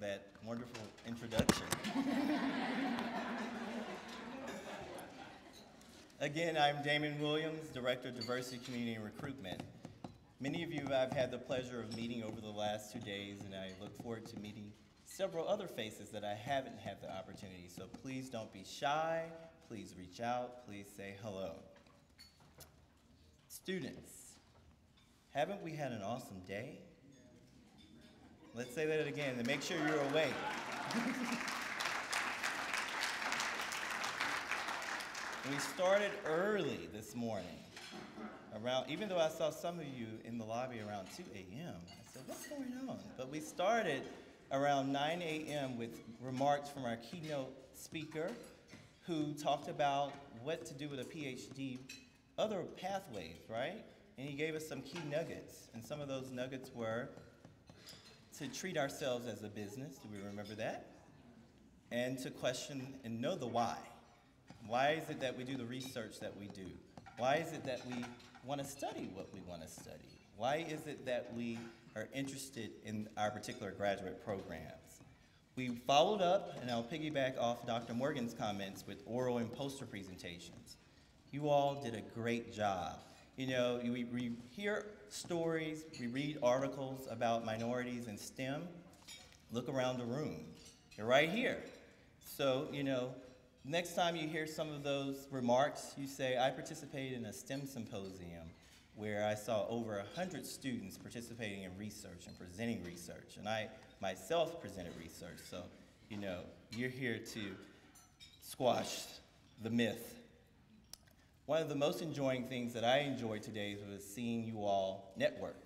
that wonderful introduction. Again, I'm Damon Williams, Director of Diversity, Community, and Recruitment. Many of you I've had the pleasure of meeting over the last two days, and I look forward to meeting several other faces that I haven't had the opportunity. So please don't be shy. Please reach out. Please say hello. Students, haven't we had an awesome day? Let's say that again to make sure you're awake. we started early this morning. Around, even though I saw some of you in the lobby around 2 a.m., I said, what's going on? But we started around 9 a.m. with remarks from our keynote speaker who talked about what to do with a PhD, other pathways, right? And he gave us some key nuggets. And some of those nuggets were to treat ourselves as a business. Do we remember that? And to question and know the why. Why is it that we do the research that we do? Why is it that we want to study what we want to study? Why is it that we are interested in our particular graduate programs? We followed up, and I'll piggyback off Dr. Morgan's comments with oral and poster presentations. You all did a great job. You know, we, we hear stories, we read articles about minorities in STEM. Look around the room. You're right here. So, you know, next time you hear some of those remarks, you say, I participated in a STEM symposium where I saw over 100 students participating in research and presenting research. And I myself presented research. So, you know, you're here to squash the myth. One of the most enjoying things that I enjoyed today was seeing you all network.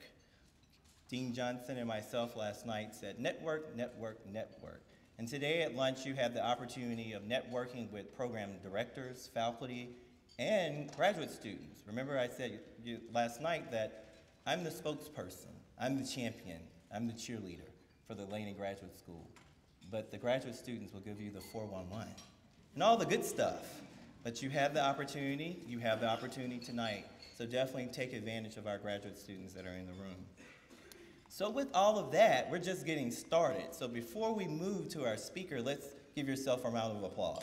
Dean Johnson and myself last night said, network, network, network. And today at lunch, you had the opportunity of networking with program directors, faculty, and graduate students. Remember I said last night that I'm the spokesperson, I'm the champion, I'm the cheerleader for the Laney Graduate School. But the graduate students will give you the 411 and all the good stuff. But you have the opportunity, you have the opportunity tonight. So definitely take advantage of our graduate students that are in the room. So with all of that, we're just getting started. So before we move to our speaker, let's give yourself a round of applause.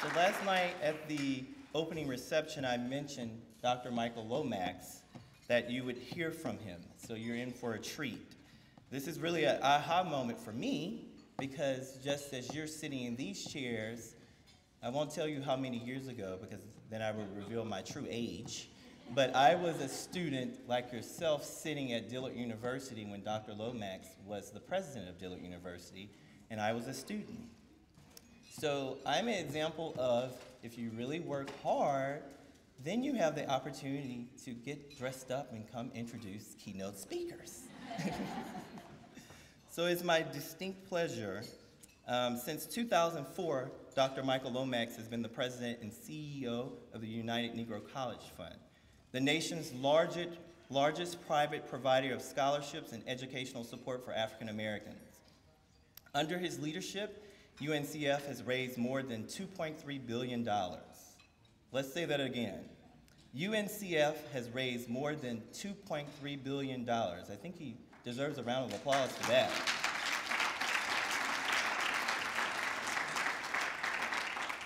So last night at the opening reception, I mentioned Dr. Michael Lomax, that you would hear from him. So you're in for a treat. This is really an aha moment for me because just as you're sitting in these chairs, I won't tell you how many years ago because then I would reveal my true age. But I was a student like yourself sitting at Dillard University when Dr. Lomax was the president of Dillard University, and I was a student. So I'm an example of if you really work hard, then you have the opportunity to get dressed up and come introduce keynote speakers. so it's my distinct pleasure. Um, since 2004, Dr. Michael Lomax has been the president and CEO of the United Negro College Fund, the nation's largest, largest private provider of scholarships and educational support for African Americans. Under his leadership, UNCF has raised more than $2.3 billion. Let's say that again. UNCF has raised more than $2.3 billion. I think he deserves a round of applause for that.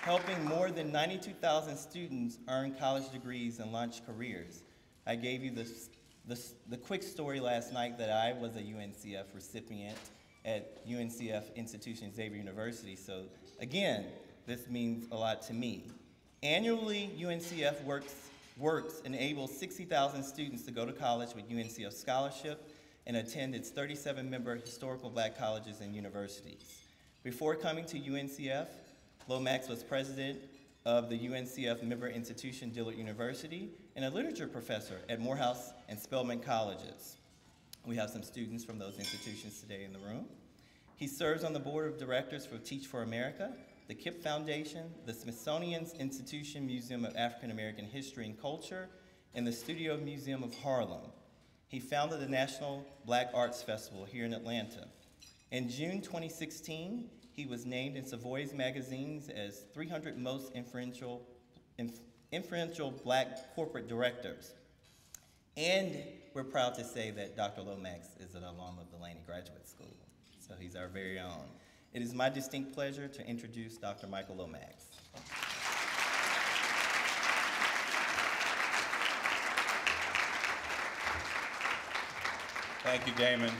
Helping more than 92,000 students earn college degrees and launch careers. I gave you the, the, the quick story last night that I was a UNCF recipient at UNCF institution Xavier University. So again, this means a lot to me. Annually, UNCF works, works enables 60,000 students to go to college with UNCF scholarship and attend its 37-member historical black colleges and universities. Before coming to UNCF, Lomax was president of the UNCF member institution Dillard University and a literature professor at Morehouse and Spelman Colleges. We have some students from those institutions today in the room. He serves on the board of directors for Teach for America, the KIPP Foundation, the Smithsonian's Institution Museum of African American History and Culture, and the Studio Museum of Harlem. He founded the National Black Arts Festival here in Atlanta. In June 2016, he was named in Savoy's magazines as 300 most influential, influential black corporate directors. And we're proud to say that Dr. Lomax is an alum of the Laney Graduate School, so he's our very own. It is my distinct pleasure to introduce Dr. Michael Lomax. Thank you, Damon.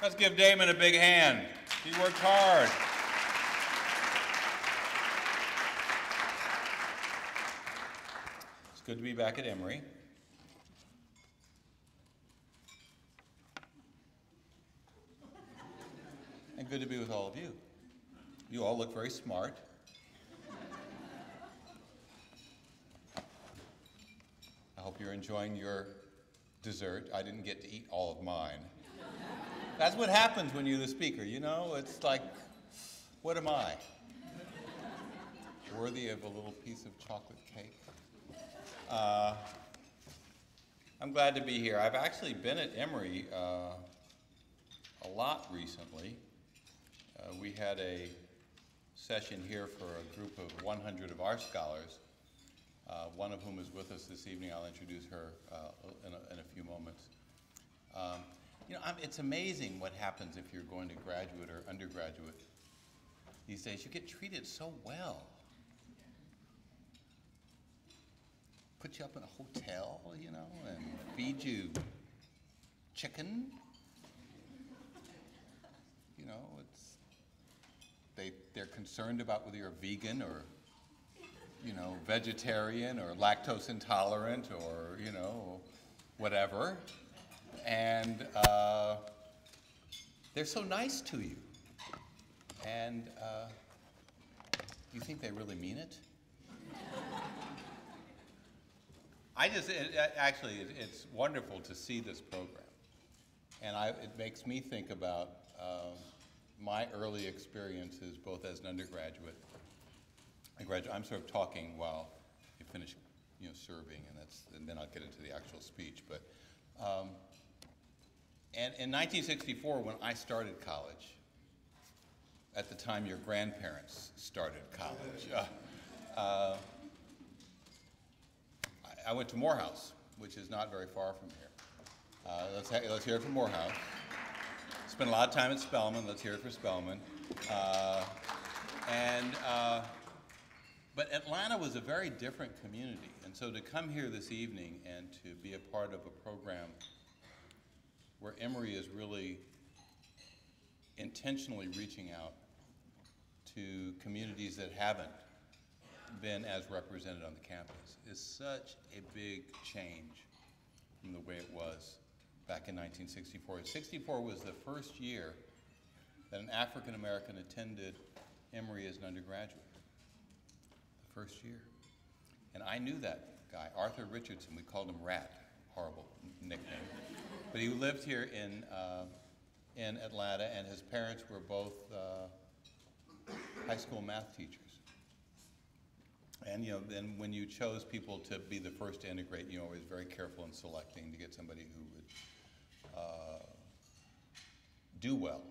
Let's give Damon a big hand. He worked hard. It's good to be back at Emory. And good to be with all of you. You all look very smart. I hope you're enjoying your dessert. I didn't get to eat all of mine. That's what happens when you're the speaker, you know? It's like, what am I? Worthy of a little piece of chocolate cake? Uh, I'm glad to be here. I've actually been at Emory uh, a lot recently. Uh, we had a session here for a group of 100 of our scholars, uh, one of whom is with us this evening. I'll introduce her uh, in, a, in, a, few moments. Um, you know, I'm, it's amazing what happens if you're going to graduate or undergraduate these days. You get treated so well. Put you up in a hotel, you know, and feed you chicken. You know, it's they they're concerned about whether you're vegan or you know vegetarian or lactose intolerant or you know whatever and uh, they're so nice to you. And uh, you think they really mean it? I just, it, actually, it, it's wonderful to see this program. And I, it makes me think about um, my early experiences both as an undergraduate and graduate. I'm sort of talking while you finish you know, serving, and, that's, and then I'll get into the actual speech. But um, and in 1964, when I started college, at the time your grandparents started college, uh, uh, I, I, went to Morehouse, which is not very far from here. Uh, let's, let's hear it from Morehouse. Spent a lot of time at Spelman. Let's hear it for Spelman. Uh, and uh, but Atlanta was a very different community, and so to come here this evening and to be a part of a program where Emory is really intentionally reaching out to communities that haven't been as represented on the campus is such a big change from the way it was back in 1964. 64 was the first year that an African American attended Emory as an undergraduate. The first year. And I knew that guy, Arthur Richardson. We called him Rat. Horrible nickname. But he lived here in, uh, in Atlanta, and his parents were both uh, high school math teachers. And you know, then when you chose people to be the first to integrate, you know, always very careful in selecting to get somebody who would uh, do well.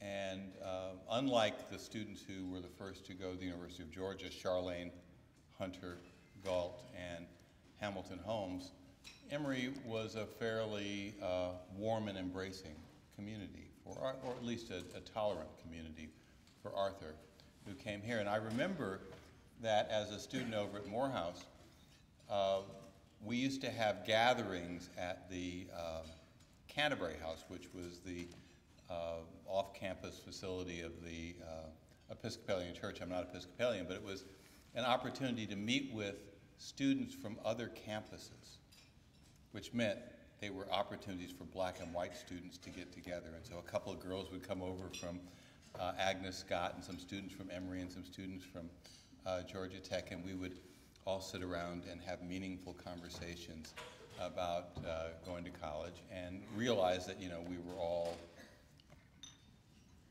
And uh, unlike the students who were the first to go to the University of Georgia, Charlayne, Hunter, Gault, and Hamilton Holmes, Emory was a fairly uh, warm and embracing community, for, or at least a, a, tolerant community for Arthur, who came here. And I remember that as a student over at Morehouse, uh, we used to have gatherings at the uh, Canterbury House, which was the uh, off-campus facility of the uh, Episcopalian Church. I'm not Episcopalian, but it was an opportunity to meet with students from other campuses which meant they were opportunities for black and white students to get together. And so a couple of girls would come over from uh, Agnes Scott and some students from Emory and some students from uh, Georgia Tech, and we would all sit around and have meaningful conversations about uh, going to college and realized that, you know, we were all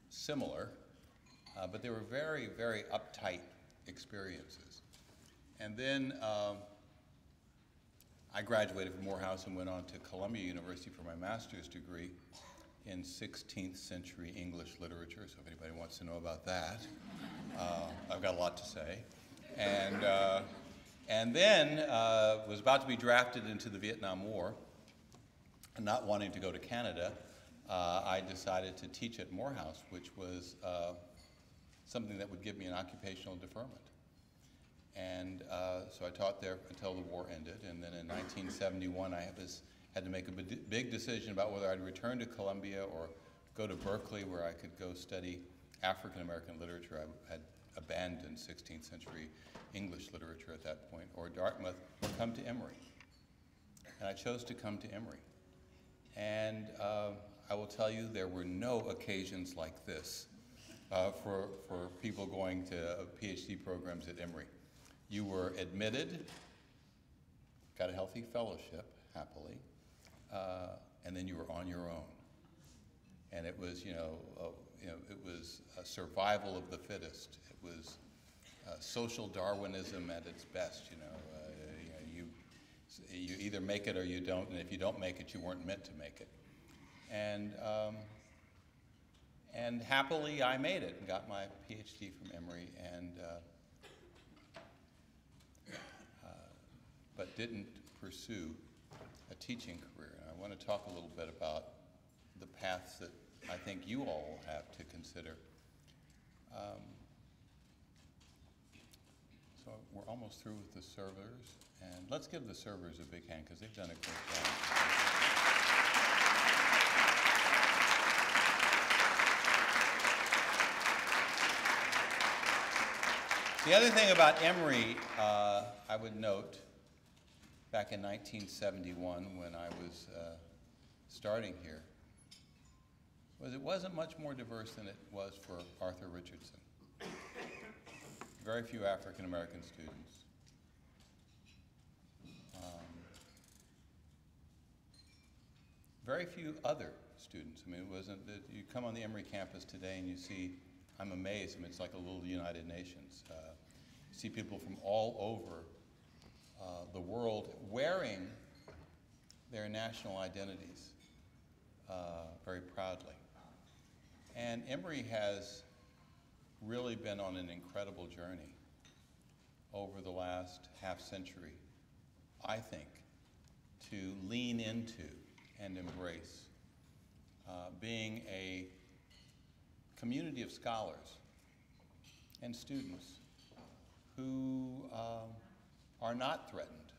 similar, uh, but they were very, very uptight experiences. And then um, I graduated from Morehouse and went on to Columbia University for my master's degree in 16th century English literature, so if anybody wants to know about that, uh, I've got a lot to say. And, uh, and then uh, was about to be drafted into the Vietnam War And not wanting to go to Canada, uh, I decided to teach at Morehouse, which was uh, something that would give me an occupational deferment. And uh, so I taught there until the war ended. And then in 1971, I had, had to make a big decision about whether I'd return to Columbia or go to Berkeley, where I could go study African American literature. I had abandoned 16th century English literature at that point, or Dartmouth, come to Emory. And I chose to come to Emory. And uh, I will tell you, there were no occasions like this uh, for, for people going to uh, PhD programs at Emory. You were admitted, got a healthy fellowship, happily, uh, and then you were on your own. And it was, you know, you know, it was a survival of the fittest. It was uh, social Darwinism at its best. You know, uh, you, know, you you either make it or you don't, and if you don't make it, you weren't meant to make it. And um, and happily, I made it and got my PhD from Emory, and uh, uh, but didn't pursue a teaching career. And I want to talk a little bit about the paths that I think you all have to consider. Um, so we're almost through with the servers, and let's give the servers a big hand because they've done a great job. The other thing about Emory, uh, I would note, back in 1971 when I was uh, starting here, was it wasn't much more diverse than it was for Arthur Richardson. Very few African American students. Um, very few other students. I mean, it wasn't that you come on the Emory campus today and you see, I'm amazed. I mean, it's like a little United Nations. Uh, you see people from all over uh, the world wearing their national identities uh, very proudly. And Emory has really been on an incredible journey over the last half century, I think, to lean into and embrace uh, being a community of scholars and students who um, are not threatened,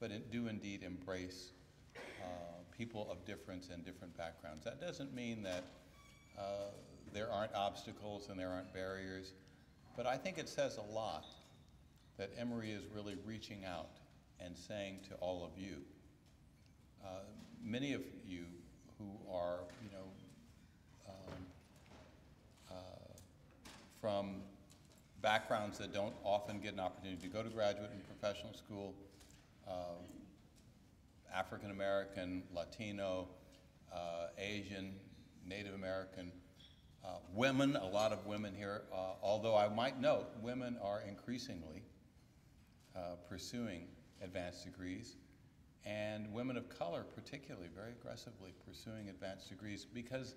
but do indeed embrace uh, people of difference and different backgrounds. That doesn't mean that uh, there aren't obstacles and there aren't barriers, but I think it says a lot that Emory is really reaching out and saying to all of you, uh, many of you who are, you know, um, uh, from backgrounds that don't often get an opportunity to go to graduate and professional school, uh, African American, Latino, uh, Asian, Native American, uh, women, a lot of women here, uh, although I might note women are increasingly uh, pursuing advanced degrees, and women of color particularly very aggressively pursuing advanced degrees because,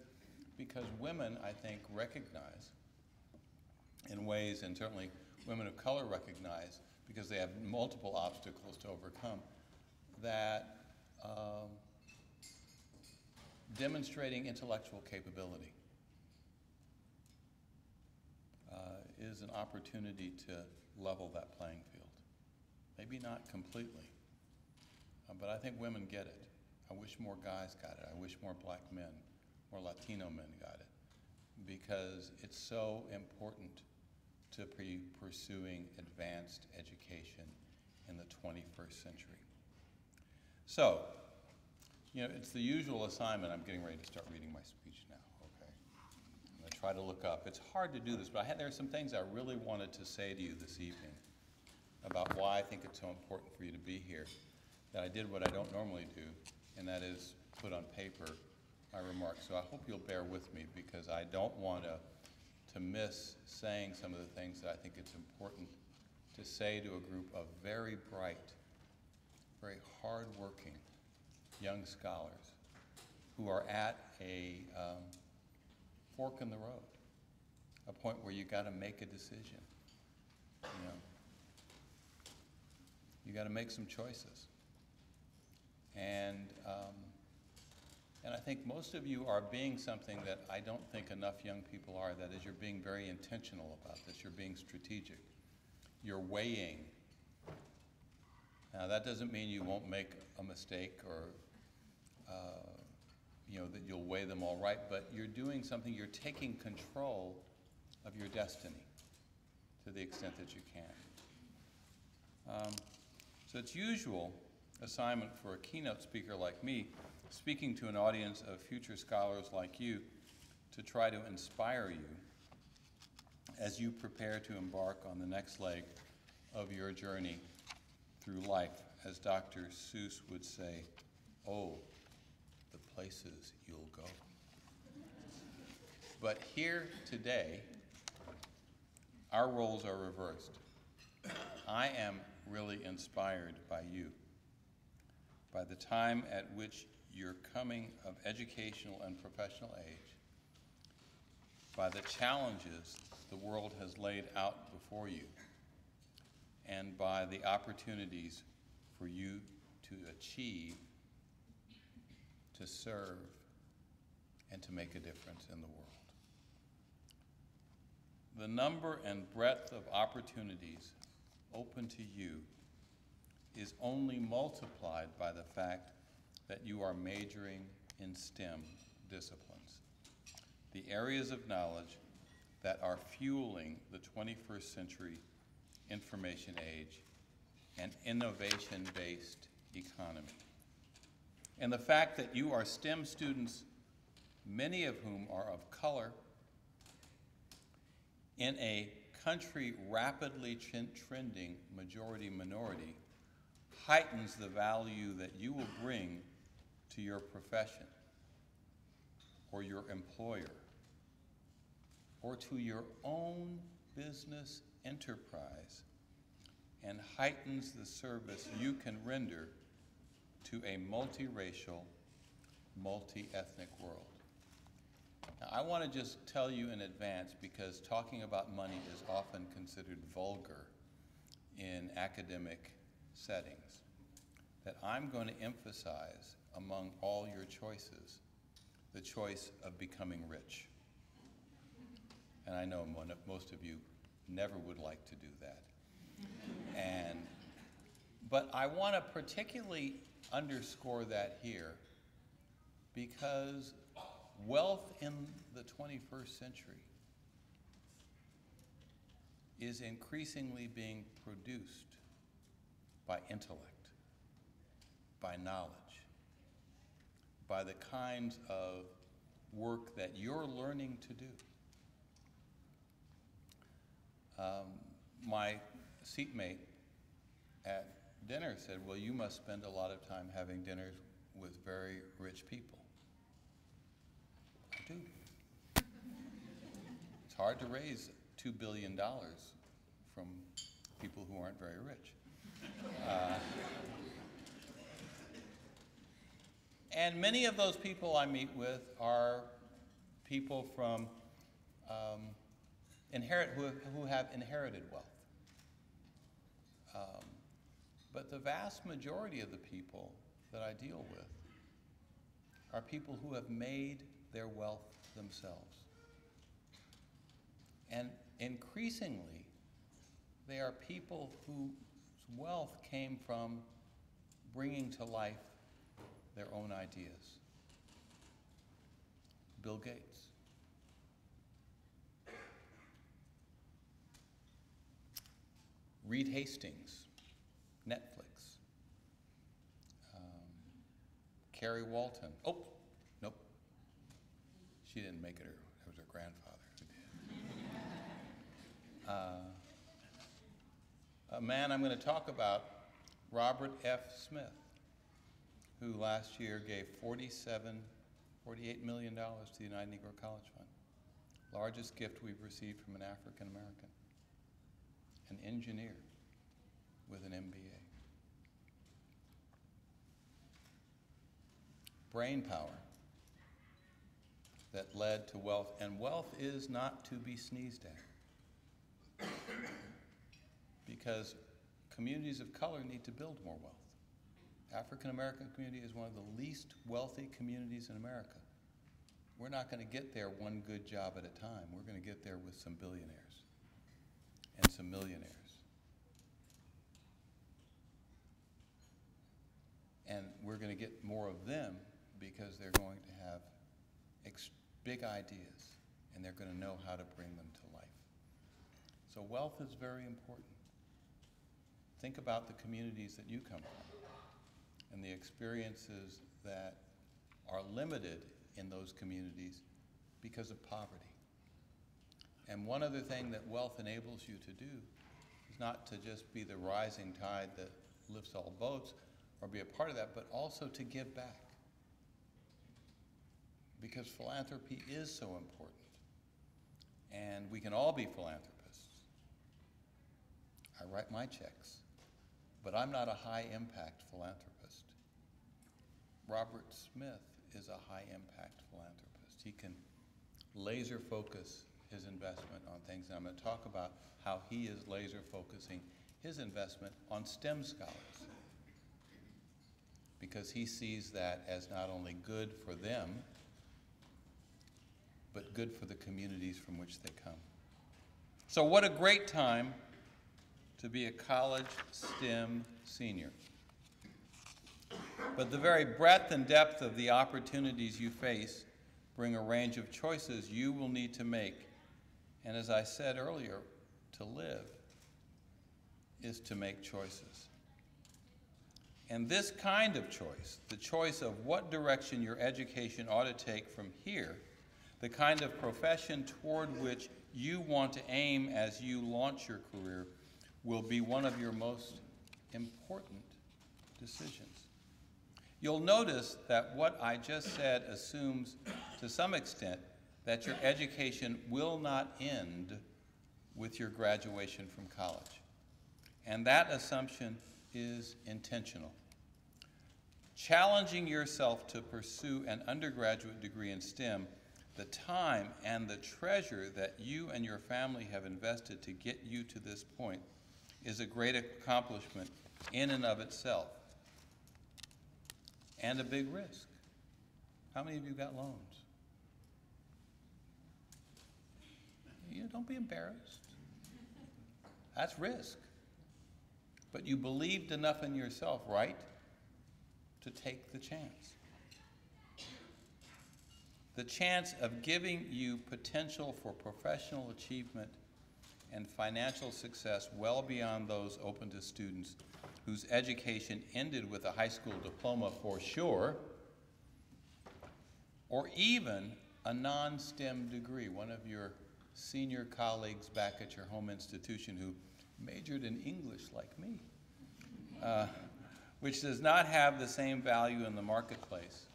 because women, I think, recognize in ways, and certainly women of color recognize because they have multiple obstacles to overcome, that um, demonstrating intellectual capability uh, is an opportunity to level that playing field. Maybe not completely, uh, but I think women get it. I wish more guys got it. I wish more black men, more Latino men got it, because it's so important to be pursuing advanced education in the 21st century. So, you know, it's the usual assignment. I'm getting ready to start reading my speech now, okay? I'm going to try to look up. It's hard to do this, but I had, there are some things I really wanted to say to you this evening about why I think it's so important for you to be here that I did what I don't normally do, and that is put on paper my remarks. So I hope you'll bear with me because I don't want to to miss saying some of the things that I think it's important to say to a group of very bright, very hardworking young scholars who are at a um, fork in the road, a point where you got to make a decision. You know, you got to make some choices, and um, And I think most of you are being something that I don't think enough young people are. That is, you're being very intentional about this. You're being strategic. You're weighing. Now, that doesn't mean you won't make a mistake or, uh, you know, that you'll weigh them all right, but you're doing something, you're taking control of your destiny to the extent that you can. Um, so it's usual assignment for a keynote speaker like me, speaking to an audience of future scholars like you, to try to inspire you as you prepare to embark on the next leg of your journey through life. As Dr. Seuss would say, oh, places you'll go. But here today, our roles are reversed. I am really inspired by you, by the time at which you're coming of educational and professional age, by the challenges the world has laid out before you, and by the opportunities for you to achieve, to serve, and to make a difference in the world. The number and breadth of opportunities open to you is only multiplied by the fact that you are majoring in STEM disciplines, the areas of knowledge that are fueling the 21st century information age and innovation-based economy. And the fact that you are STEM students, many of whom are of color, in a country rapidly trending majority minority heightens the value that you will bring to your profession or your employer or to your own business enterprise and heightens the service you can render to a multiracial, multi-ethnic world. Now, I want to just tell you in advance because talking about money is often considered vulgar in academic settings, that I'm going to emphasize among all your choices the choice of becoming rich. And I know most of you never would like to do that. and, but I want to particularly underscore that here because wealth in the 21st century is increasingly being produced by intellect, by knowledge, by the kinds of work that you're learning to do. Um, my seatmate at dinner said, Well, you must spend a lot of time having dinners with very rich people. I do. It's hard to raise $2 billion from people who aren't very rich. Uh, and many of those people I meet with are people from um, inherit, who, who have inherited wealth. Um, but the vast majority of the people that I deal with are people who have made their wealth themselves. And increasingly, they are people whose wealth came from bringing to life their own ideas. Bill Gates. Reed Hastings, Netflix. Um, Carrie Walton. Oh, nope. She didn't make it. Her, it was her grandfather who did. Uh, a man I'm going to talk about, Robert F. Smith, who last year gave 47, 48 million dollars to the United Negro College Fund, largest gift we've received from an African American an engineer with an MBA. Brain power that led to wealth, and wealth is not to be sneezed at. because communities of color need to build more wealth. African American community is one of the least wealthy communities in America. We're not going to get there one good job at a time. We're going to get there with some billionaires and some millionaires. And we're going to get more of them because they're going to have big ideas and they're going to know how to bring them to life. So, wealth is very important. Think about the communities that you come from and the experiences that are limited in those communities because of poverty. And one other thing that wealth enables you to do is not to just be the rising tide that lifts all boats or be a part of that, but also to give back. Because philanthropy is so important. And we can all be philanthropists. I write my checks, but I'm not a high impact philanthropist. Robert Smith is a high impact philanthropist. He can laser focus his investment on things. And I'm going to talk about how he is laser focusing his investment on STEM scholars. Because he sees that as not only good for them, but good for the communities from which they come. So, what a great time to be a college STEM senior. But the very breadth and depth of the opportunities you face bring a range of choices you will need to make. And as I said earlier, to live is to make choices. And this kind of choice, the choice of what direction your education ought to take from here, the kind of profession toward which you want to aim as you launch your career, will be one of your most important decisions. You'll notice that what I just said assumes, to some extent, that your education will not end with your graduation from college. And that assumption is intentional. Challenging yourself to pursue an undergraduate degree in STEM, the time and the treasure that you and your family have invested to get you to this point is a great accomplishment in and of itself and a big risk. How many of you got loans? You know, don't be embarrassed. That's risk. But you believed enough in yourself, right, to take the chance. The chance of giving you potential for professional achievement and financial success well beyond those open to students whose education ended with a high school diploma for sure, or even a non STEM degree. One of your senior colleagues back at your home institution who majored in English like me, uh, which does not have the same value in the marketplace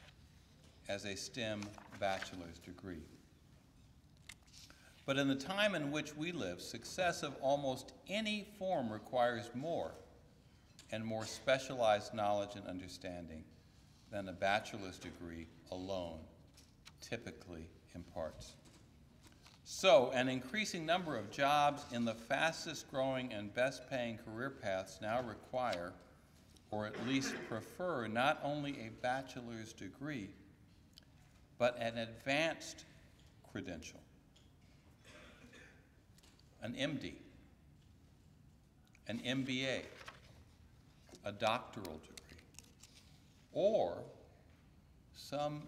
as a STEM bachelor's degree. But in the time in which we live, success of almost any form requires more and more specialized knowledge and understanding than a bachelor's degree alone typically imparts. So, an increasing number of jobs in the fastest growing and best paying career paths now require, or at least prefer, not only a bachelor's degree, but an advanced credential, an MD, an MBA, a doctoral degree, or some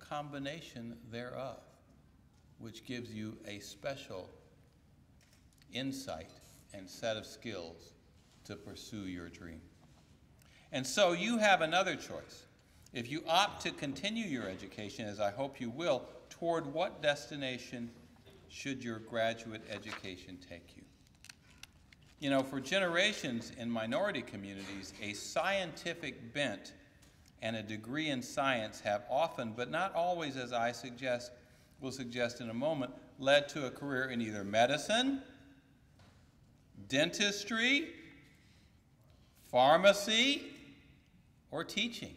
combination thereof, which gives you a special insight and set of skills to pursue your dream. And so you have another choice. If you opt to continue your education, as I hope you will, toward what destination should your graduate education take you? You know, for generations in minority communities, a scientific bent and a degree in science have often, but not always as I suggest, will suggest in a moment, led to a career in either medicine, dentistry, pharmacy, or teaching.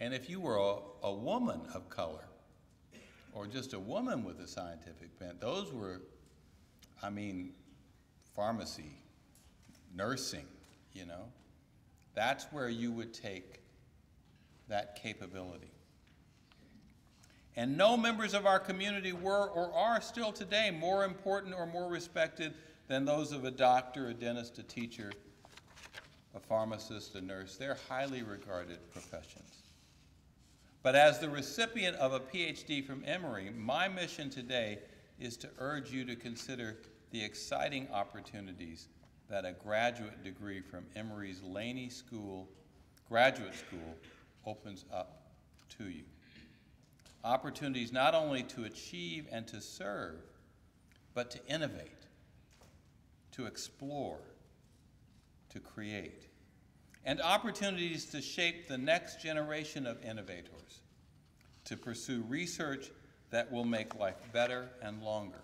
And if you were a, a woman of color, or just a woman with a scientific bent, those were, I mean, pharmacy, nursing, you know. That's where you would take that capability. And no members of our community were or are still today more important or more respected than those of a doctor, a dentist, a teacher, a pharmacist, a nurse. They're highly regarded professions. But as the recipient of a PhD from Emory, my mission today is to urge you to consider the exciting opportunities that a graduate degree from Emory's Laney School, graduate school, opens up to you. Opportunities not only to achieve and to serve, but to innovate, to explore, to create, and opportunities to shape the next generation of innovators, to pursue research that will make life better and longer,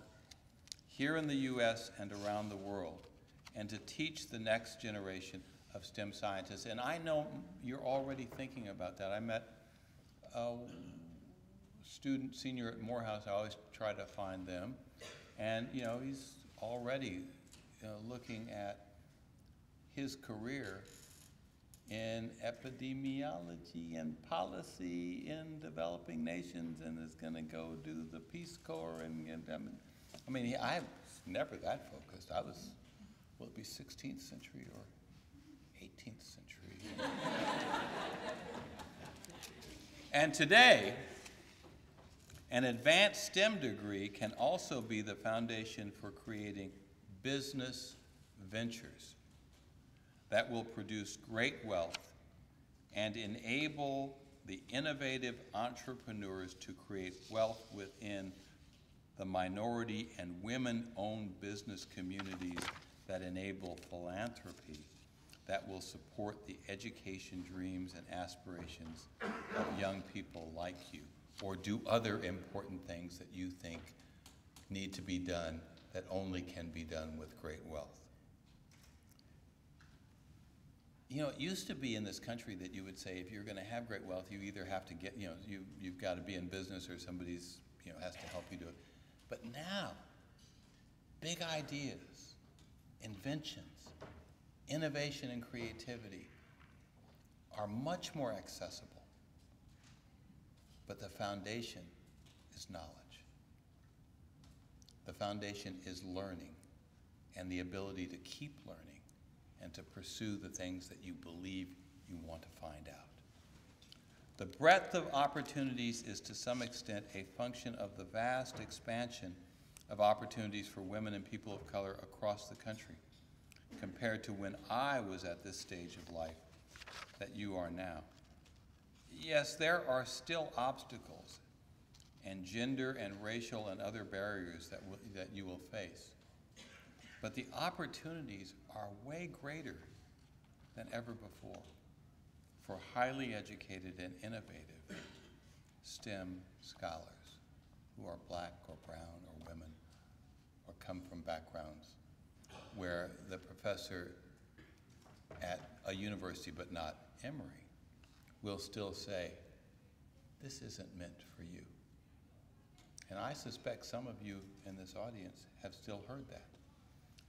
here in the U.S. and around the world, and to teach the next generation of STEM scientists. And I know you're already thinking about that. I met a student, senior at Morehouse, I always try to find them, and, you know, he's already know, looking at his career in epidemiology and policy in developing nations and is going to go do the Peace Corps. And, and I mean, I mean I was never that focused. I was, will it be 16th century or 18th century? and today, an advanced STEM degree can also be the foundation for creating business ventures that will produce great wealth and enable the innovative entrepreneurs to create wealth within the minority and women owned business communities that enable philanthropy that will support the education dreams and aspirations of young people like you, or do other important things that you think need to be done that only can be done with great wealth. You know, it used to be in this country that you would say if you're going to have great wealth, you either have to get, you know, you, you've got to be in business or somebody's, you know, has to help you do it. But now, big ideas, inventions, innovation and creativity are much more accessible. But the foundation is knowledge. The foundation is learning and the ability to keep learning and to pursue the things that you believe you want to find out. The breadth of opportunities is to some extent a function of the vast expansion of opportunities for women and people of color across the country compared to when I was at this stage of life that you are now. Yes, there are still obstacles and gender and racial and other barriers that, that you will face. But the opportunities are way greater than ever before for highly educated and innovative STEM scholars who are black or brown or women or come from backgrounds where the professor at a university but not Emory will still say, this isn't meant for you. And I suspect some of you in this audience have still heard that.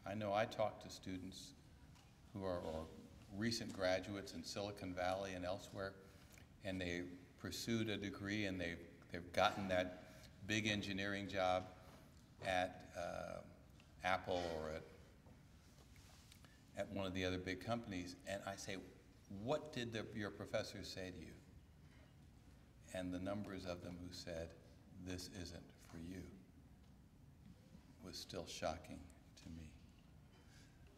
I know I talk to students who are recent graduates in Silicon Valley and elsewhere, and they pursued a degree and they've, they've gotten that big engineering job at uh, Apple or at, at one of the other big companies. And I say, what did the, your professors say to you? And the numbers of them who said, this isn't for you, was still shocking.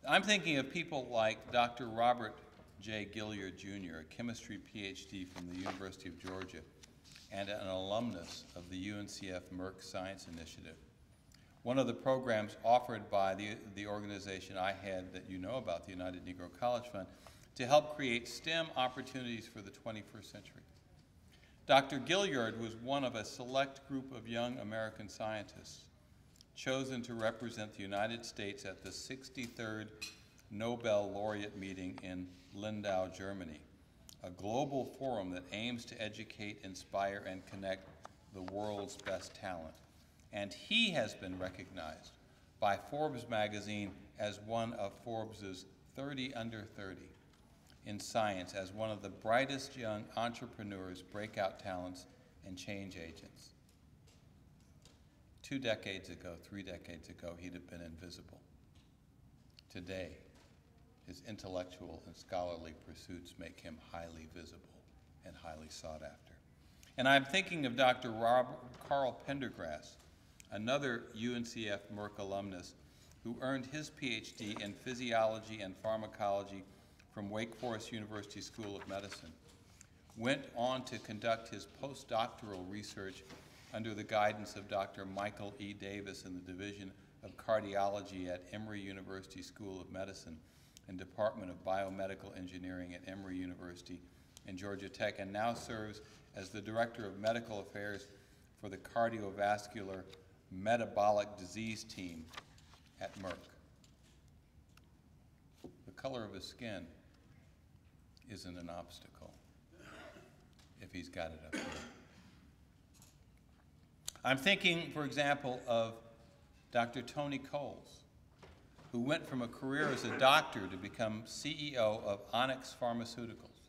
I'm thinking of people like Dr. Robert J. Gilliard Jr., a chemistry PhD from the University of Georgia and an alumnus of the UNCF Merck Science Initiative. One of the programs offered by the, the organization I had that you know about, the United Negro College Fund, to help create STEM opportunities for the 21st century. Dr. Gilliard was one of a select group of young American scientists chosen to represent the United States at the 63rd Nobel laureate meeting in Lindau, Germany, a global forum that aims to educate, inspire, and connect the world's best talent. And he has been recognized by Forbes magazine as one of Forbes's 30 under 30 in science as one of the brightest young entrepreneurs, breakout talents, and change agents. Two decades ago, three decades ago, he'd have been invisible. Today, his intellectual and scholarly pursuits make him highly visible and highly sought after. And I'm thinking of Dr. Rob, Carl Pendergrass, another UNCF Merck alumnus who earned his PhD in physiology and pharmacology from Wake Forest University School of Medicine, went on to conduct his postdoctoral research under the guidance of Dr. Michael E. Davis in the Division of Cardiology at Emory University School of Medicine and Department of Biomedical Engineering at Emory University and Georgia Tech, and now serves as the Director of Medical Affairs for the Cardiovascular Metabolic Disease Team at Merck. The color of his skin isn't an obstacle if he's got it up here. I'm thinking, for example, of Dr. Tony Coles, who went from a career as a doctor to become CEO of Onyx Pharmaceuticals,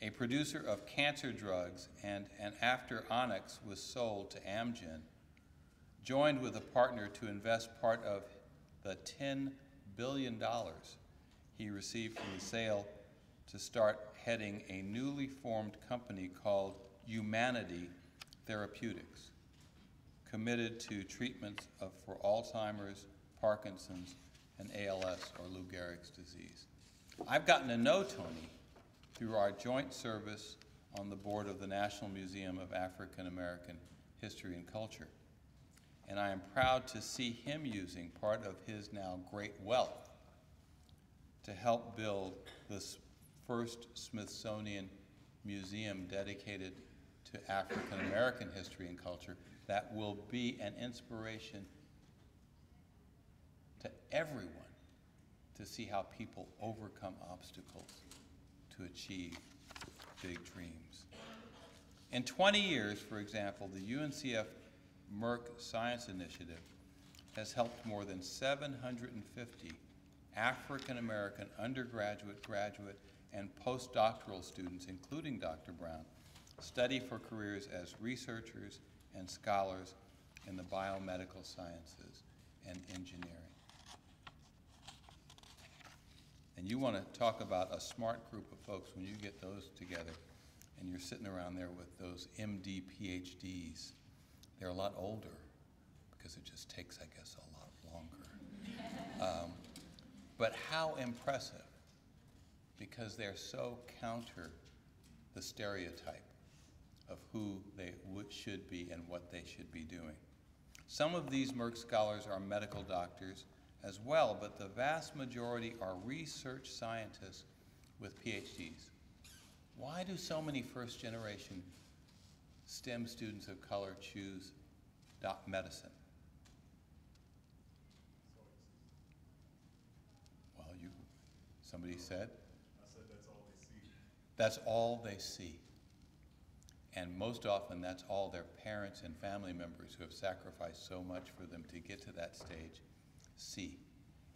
a producer of cancer drugs, and, and after Onyx was sold to Amgen, joined with a partner to invest part of the $10 billion he received from the sale to start heading a newly formed company called Yumanity Therapeutics, committed to treatments of, for Alzheimer's, Parkinson's, and ALS or Lou Gehrig's disease. I've gotten to know Tony through our joint service on the board of the National Museum of African American History and Culture. And I am proud to see him using part of his now great wealth to help build this first Smithsonian Museum dedicated to African American history and culture that will be an inspiration to everyone to see how people overcome obstacles to achieve big dreams. In 20 years, for example, the UNCF Merck Science Initiative has helped more than 750 African American undergraduate, graduate, and postdoctoral students, including Dr. Brown, study for careers as researchers and scholars in the biomedical sciences and engineering. And you want to talk about a smart group of folks when you get those together and you're sitting around there with those MD PhDs. They're a lot older because it just takes, I guess, a lot longer. Um, but how impressive because they're so counter the stereotype of who they should be and what they should be doing. Some of these Merck scholars are medical doctors as well, but the vast majority are research scientists with PhDs. Why do so many first generation STEM students of color choose doc medicine? Well, you, somebody said? I said that's all they see. That's all they see. And most often, that's all their parents and family members who have sacrificed so much for them to get to that stage see.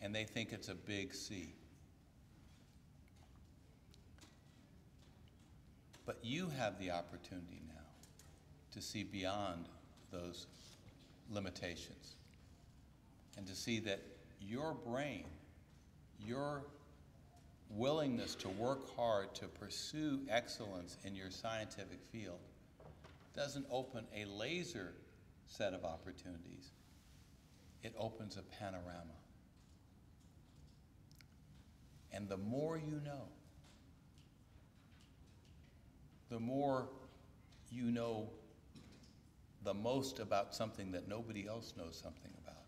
And they think it's a big C. But you have the opportunity now to see beyond those limitations and to see that your brain, your willingness to work hard to pursue excellence in your scientific field doesn't open a laser set of opportunities, it opens a panorama. And the more you know, the more you know the most about something that nobody else knows something about.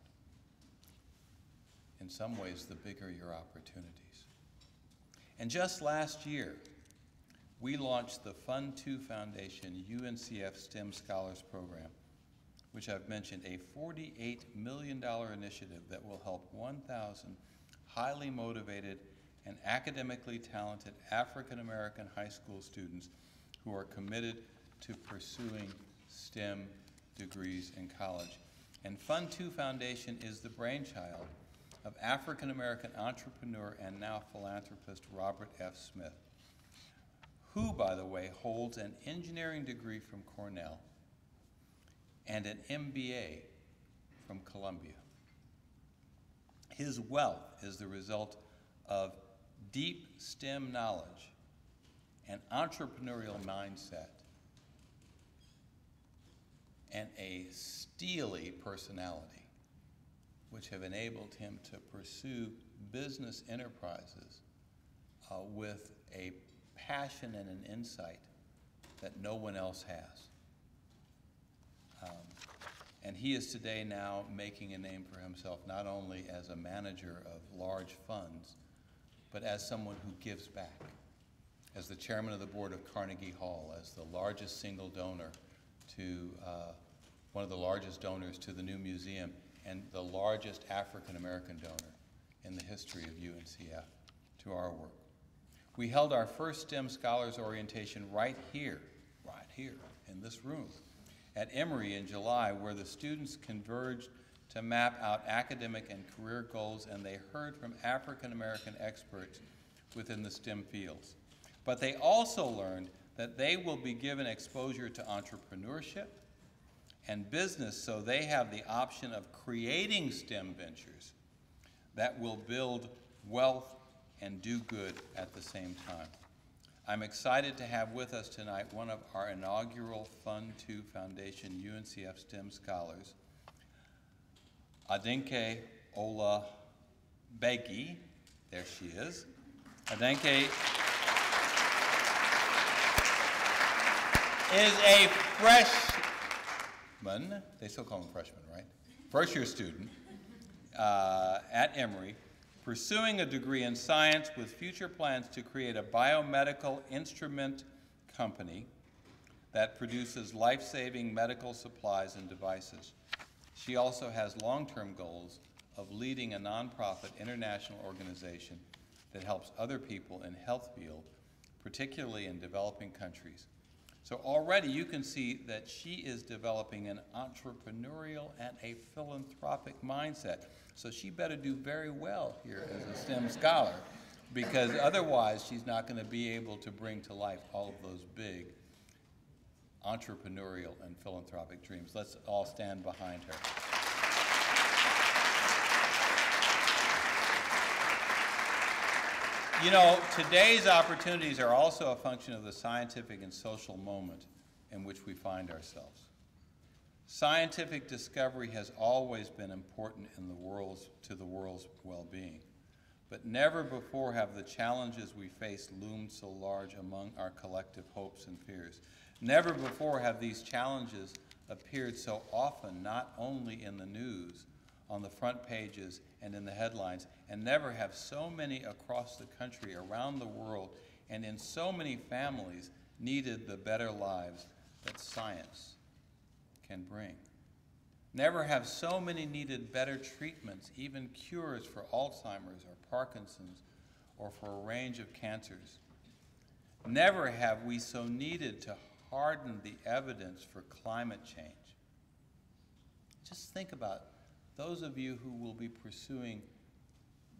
In some ways, the bigger your opportunities. And just last year, we launched the Fund 2 Foundation UNCF STEM Scholars Program, which I've mentioned, a $48 million initiative that will help 1,000 highly motivated and academically talented African American high school students who are committed to pursuing STEM degrees in college. And Fund 2 Foundation is the brainchild of African American entrepreneur and now philanthropist Robert F. Smith, who, by the way, holds an engineering degree from Cornell and an MBA from Columbia. His wealth is the result of deep STEM knowledge and entrepreneurial mindset and a steely personality, which have enabled him to pursue business enterprises uh, with a passion and an insight that no one else has. Um, and he is today now making a name for himself not only as a manager of large funds, but as someone who gives back. As the chairman of the board of Carnegie Hall, as the largest single donor to uh, one of the largest donors to the new museum, and the largest African American donor in the history of UNCF to our work. We held our first STEM Scholars Orientation right here, right here in this room at Emory in July, where the students converged to map out academic and career goals, and they heard from African American experts within the STEM fields. But they also learned that they will be given exposure to entrepreneurship and business so they have the option of creating STEM ventures that will build wealth and do good at the same time. I'm excited to have with us tonight one of our inaugural Fund 2 Foundation UNCF STEM scholars, Adinke Ola Begi. There she is. Adinke is a freshman, they still call him freshman, right? First year student uh, at Emory, pursuing a degree in science with future plans to create a biomedical instrument company that produces life-saving medical supplies and devices. She also has long-term goals of leading a nonprofit international organization that helps other people in health field, particularly in developing countries. So already you can see that she is developing an entrepreneurial and a philanthropic mindset. So she better do very well here as a STEM scholar because otherwise she's not going to be able to bring to life all of those big entrepreneurial and philanthropic dreams. Let's all stand behind her. You know, today's opportunities are also a function of the scientific and social moment in which we find ourselves. Scientific discovery has always been important in the world's, to the world's well-being, but never before have the challenges we face loomed so large among our collective hopes and fears. Never before have these challenges appeared so often, not only in the news, on the front pages and in the headlines, and never have so many across the country, around the world, and in so many families needed the better lives that science can bring. Never have so many needed better treatments, even cures for Alzheimer's or Parkinson's or for a range of cancers. Never have we so needed to harden the evidence for climate change. Just think about those of you who will be pursuing,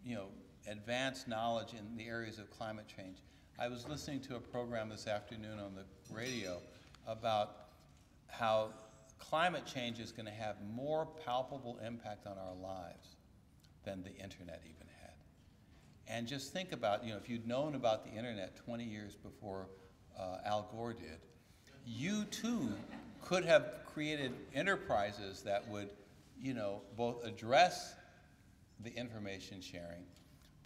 you know, advanced knowledge in the areas of climate change. I was listening to a program this afternoon on the radio about how climate change is going to have more palpable impact on our lives than the internet even had. And just think about, you know, if you'd known about the internet 20 years before uh, Al Gore did, you too could have created enterprises that would you know, both address the information sharing,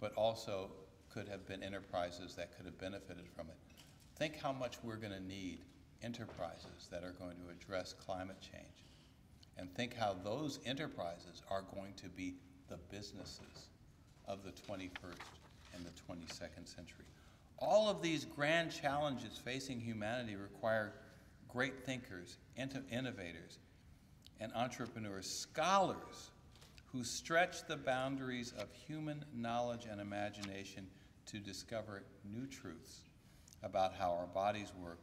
but also could have been enterprises that could have benefited from it. Think how much we're going to need enterprises that are going to address climate change. And think how those enterprises are going to be the businesses of the 21st and the 22nd century. All of these grand challenges facing humanity require great thinkers, innovators, and entrepreneurs, scholars who stretch the boundaries of human knowledge and imagination to discover new truths about how our bodies work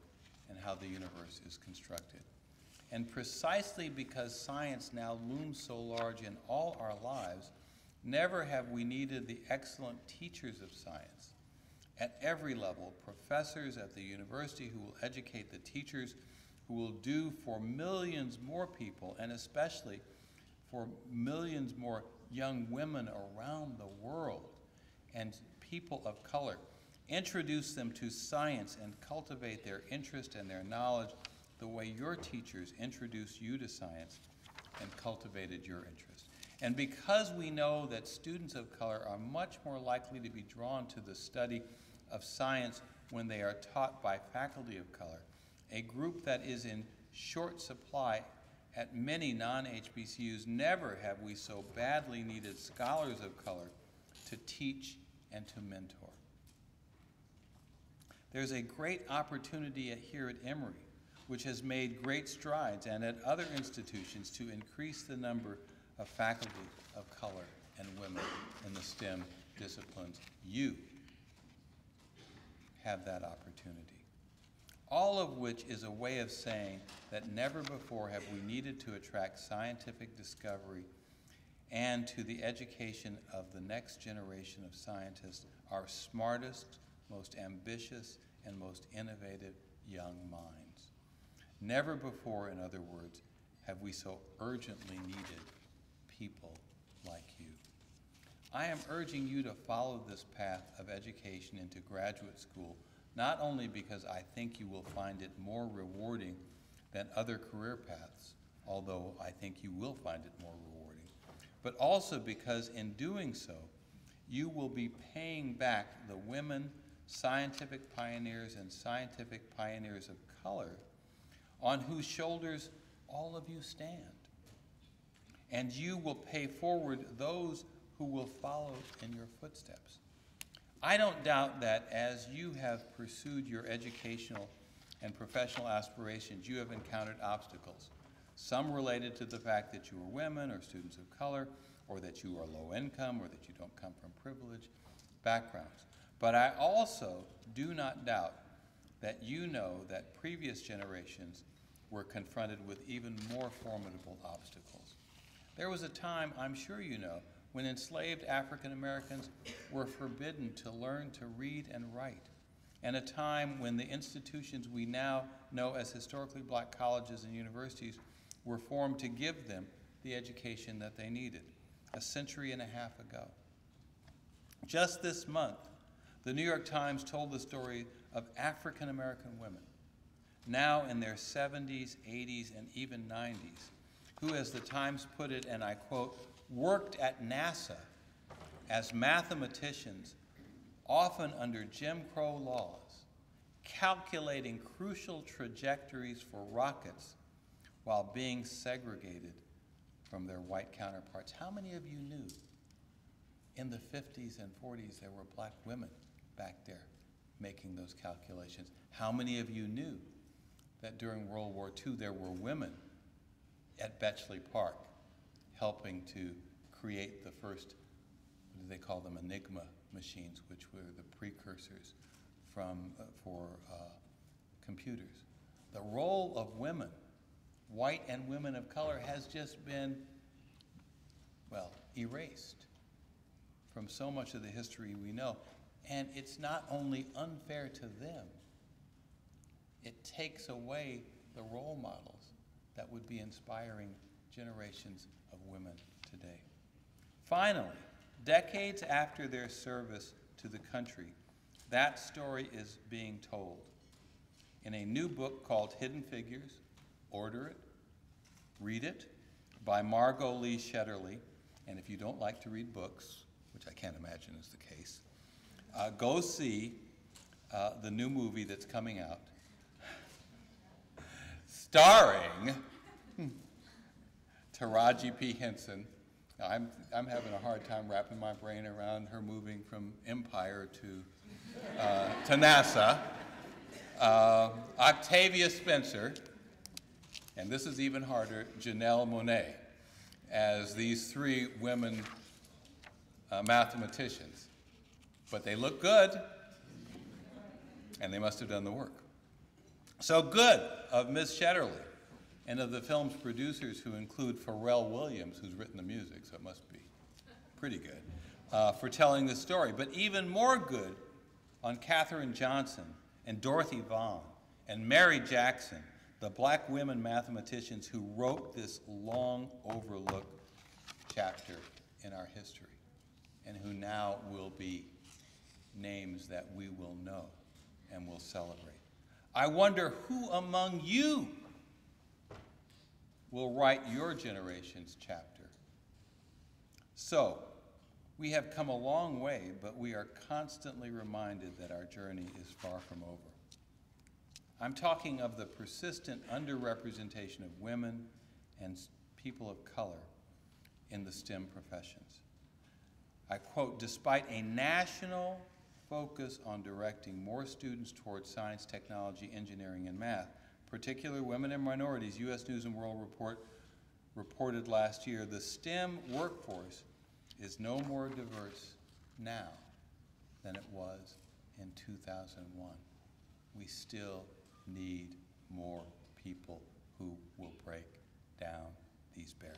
and how the universe is constructed. And precisely because science now looms so large in all our lives, Never have we needed the excellent teachers of science at every level, professors at the university who will educate the teachers who will do for millions more people, and especially for millions more young women around the world and people of color. Introduce them to science and cultivate their interest and their knowledge the way your teachers introduced you to science and cultivated your interest. And because we know that students of color are much more likely to be drawn to the study of science when they are taught by faculty of color, a group that is in short supply at many non-HBCUs, never have we so badly needed scholars of color to teach and to mentor. There's a great opportunity here at Emory, which has made great strides, and at other institutions to increase the number of faculty of color and women in the STEM disciplines. You have that opportunity. All of which is a way of saying that never before have we needed to attract scientific discovery and to the education of the next generation of scientists, our smartest, most ambitious, and most innovative young minds. Never before, in other words, have we so urgently needed people like you. I am urging you to follow this path of education into graduate school, not only because I think you will find it more rewarding than other career paths, although I think you will find it more rewarding, but also because in doing so, you will be paying back the women, scientific pioneers, and scientific pioneers of color on whose shoulders all of you stand. And you will pay forward those who will follow in your footsteps. I don't doubt that as you have pursued your educational and professional aspirations, you have encountered obstacles, some related to the fact that you are women or students of color, or that you are low income, or that you don't come from privileged backgrounds. But I also do not doubt that you know that previous generations were confronted with even more formidable obstacles. There was a time, I'm sure you know, when enslaved African Americans were forbidden to learn to read and write, and a time when the institutions we now know as historically black colleges and universities were formed to give them the education that they needed, a century and a half ago. Just this month, the New York Times told the story of African American women, now in their 70s, 80s, and even 90s, who, as the Times put it, and I quote, worked at NASA as mathematicians, often under Jim Crow laws, calculating crucial trajectories for rockets while being segregated from their white counterparts. How many of you knew in the 50s and 40s there were black women back there making those calculations? How many of you knew that during World War II there were women at Bletchley Park helping to create the first, what do they call them, Enigma machines, which were the precursors from, uh, for uh, computers. The role of women, white and women of color, has just been, well, erased from so much of the history we know. And it's not only unfair to them, it takes away the role models that would be inspiring generations of women today. Finally, decades after their service to the country, that story is being told in a new book called Hidden Figures. Order it, read it, by Margot Lee Shetterly. And if you don't like to read books, which I can't imagine is the case, uh, go see uh, the new movie that's coming out, starring Taraji P. Henson. Now, I'm, I'm having a hard time wrapping my brain around her moving from Empire to, uh, to NASA. Uh, Octavia Spencer, and this is even harder, Janelle Monáe, as these three women uh, mathematicians. But they look good, and they must have done the work. So good of Ms. Shetterly and of the film's producers who include Pharrell Williams, who's written the music, so it must be pretty good, uh, for telling the story. But even more good on Katherine Johnson and Dorothy Vaughan and Mary Jackson, the black women mathematicians who wrote this long overlooked chapter in our history and who now will be names that we will know and will celebrate. I wonder who among you will write your generation's chapter. So, we have come a long way, but we are constantly reminded that our journey is far from over. I'm talking of the persistent underrepresentation of women and people of color in the STEM professions. I quote, despite a national focus on directing more students towards science, technology, engineering, and math, particularly women and minorities, U.S. News and World Report reported last year, the STEM workforce is no more diverse now than it was in 2001. We still need more people who will break down these barriers.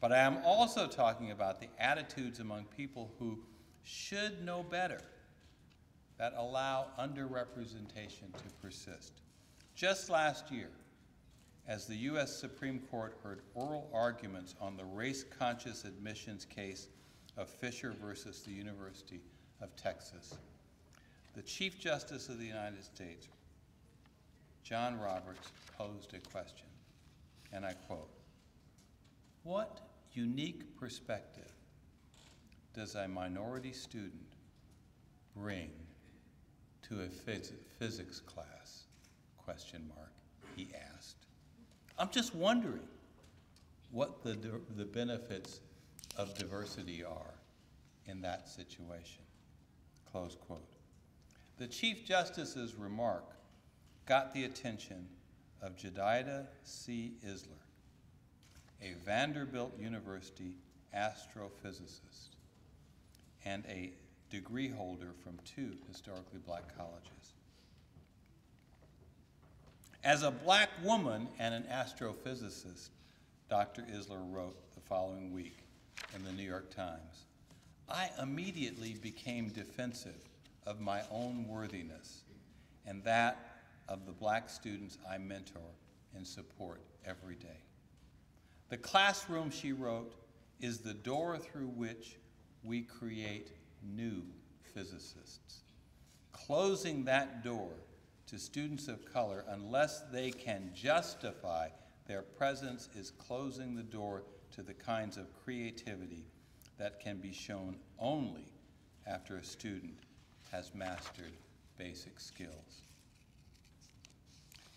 But I am also talking about the attitudes among people who should know better that allow underrepresentation to persist. Just last year, as the U.S. Supreme Court heard oral arguments on the race conscious admissions case of Fisher versus the University of Texas, the Chief Justice of the United States, John Roberts, posed a question, and I quote What unique perspective does a minority student bring to a phys- physics class? Question mark, he asked. I'm just wondering what the, the benefits of diversity are in that situation. Close quote. The Chief Justice's remark got the attention of Jedidah C. Isler, a Vanderbilt University astrophysicist and a degree holder from two historically black colleges. As a black woman and an astrophysicist, Dr. Isler wrote the following week in the New York Times I immediately became defensive of my own worthiness and that of the black students I mentor and support every day. The classroom, she wrote, is the door through which we create new physicists. Closing that door to students of color, unless they can justify their presence, is closing the door to the kinds of creativity that can be shown only after a student has mastered basic skills.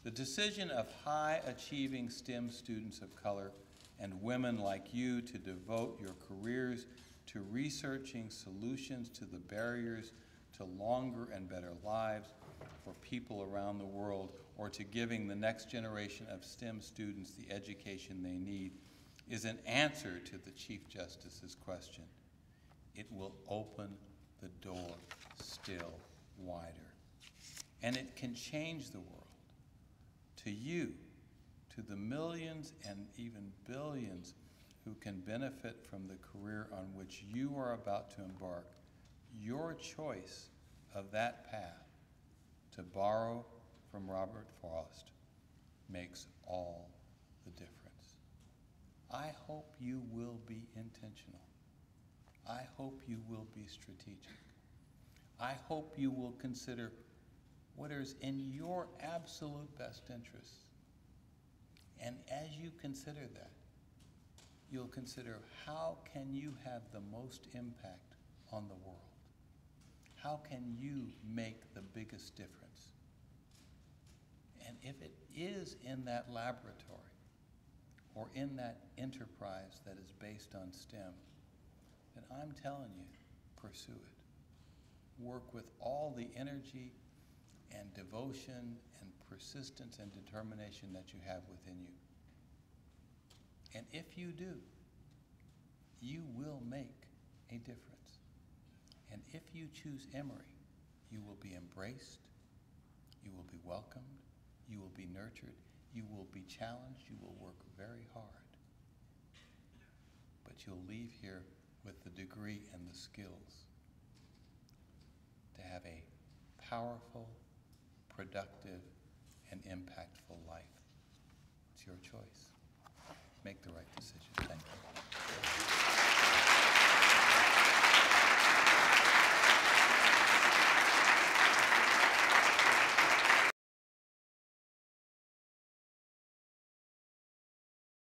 The decision of high achieving STEM students of color and women like you to devote your careers to researching solutions to the barriers to longer and better lives for people around the world or to giving the next generation of STEM students the education they need is an answer to the Chief Justice's question. It will open the door still wider. And it can change the world. To you, to the millions and even billions who can benefit from the career on which you are about to embark, your choice of that path, to borrow from Robert Frost, makes all the difference. I hope you will be intentional. I hope you will be strategic. I hope you will consider what is in your absolute best interests. And as you consider that, you'll consider how can you have the most impact on the world? How can you make the biggest difference? And if it is in that laboratory or in that enterprise that is based on STEM, then I'm telling you, pursue it. Work with all the energy and devotion and persistence and determination that you have within you. And if you do, you will make a difference. And if you choose Emory, you will be embraced, you will be welcomed, you will be nurtured, you will be challenged, you will work very hard. But you'll leave here with the degree and the skills to have a powerful, productive, and impactful life. It's your choice make the right decision. Thank you.